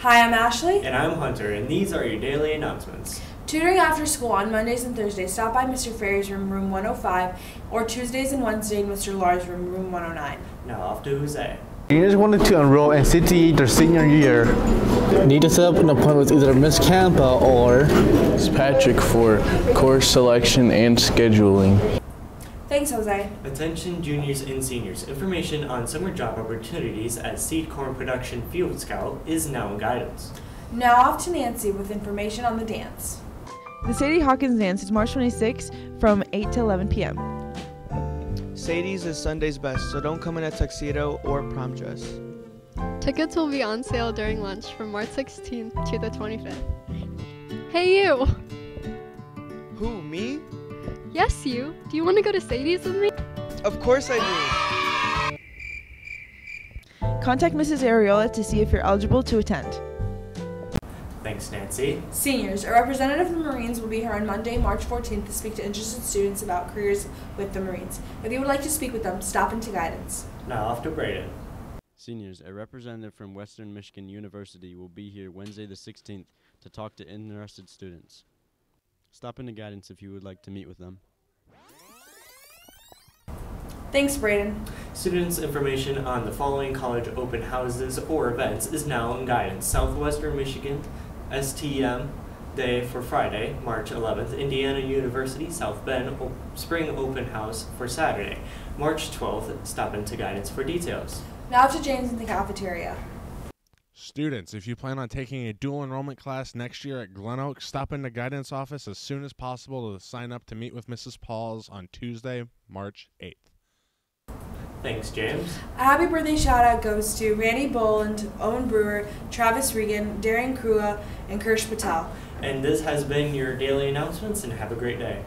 Hi, I'm Ashley. And I'm Hunter, and these are your daily announcements. Tutoring after school on Mondays and Thursdays, stop by Mr. Ferry's room, room 105, or Tuesdays and Wednesdays, in Mr. Lars' room, room 109. Now off to Jose. Seniors wanted to enroll in CTE their senior year. Need to set up an appointment with either Miss Campa or It's Patrick for course selection and scheduling. Thanks, Jose. Attention juniors and seniors. Information on summer job opportunities at Seed Corn Production Field Scout is now in guidance. Now off to Nancy with information on the dance. The Sadie Hawkins dance is March 26 from 8 to 11 p.m. Sadie's is Sunday's best, so don't come in a tuxedo or prom dress. Tickets will be on sale during lunch from March 16th to the 25th. Hey, you! Who, me? Yes, you. Do you want to go to Sadie's with me? Of course I do. Contact Mrs. Ariola to see if you're eligible to attend. Thanks, Nancy. Seniors, a representative of the Marines will be here on Monday, March 14th to speak to interested students about careers with the Marines. If you would like to speak with them, stop into guidance. Now off to Braden. Seniors, a representative from Western Michigan University will be here Wednesday the 16th to talk to interested students. Stop into guidance if you would like to meet with them. Thanks, Braden. Students' information on the following college open houses or events is now in guidance. Southwestern Michigan STM Day for Friday, March 11th. Indiana University South Bend o- Spring Open House for Saturday, March 12th. Stop into guidance for details. Now to James in the cafeteria. Students, if you plan on taking a dual enrollment class next year at Glen Oak, stop in the guidance office as soon as possible to sign up to meet with Mrs. Pauls on Tuesday, March 8th. Thanks, James. A happy birthday shout out goes to Randy Boland, Owen Brewer, Travis Regan, Darian Krua, and Kirsch Patel. And this has been your daily announcements, and have a great day.